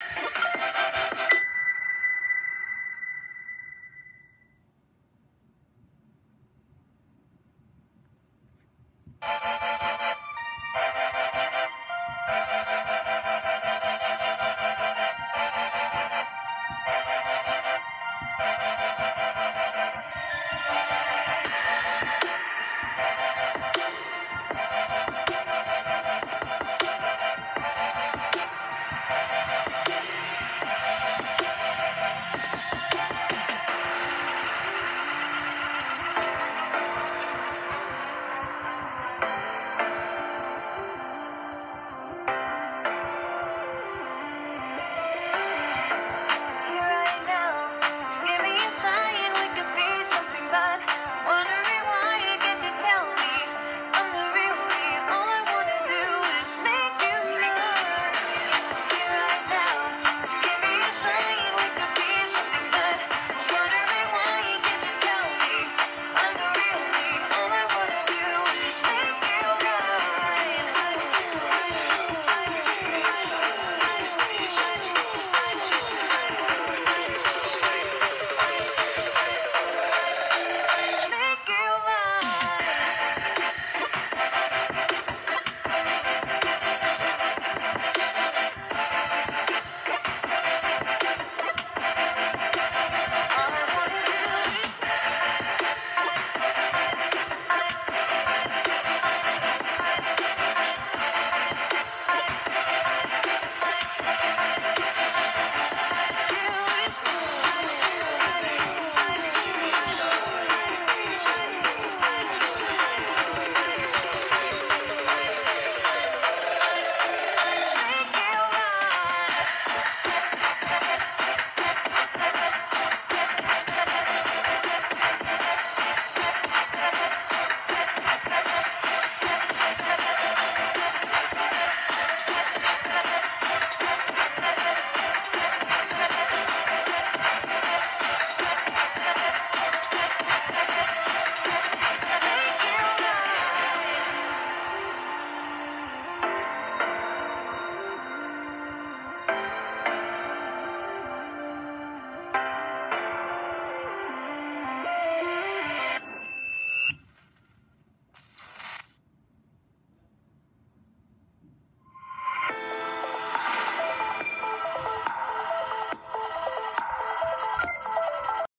you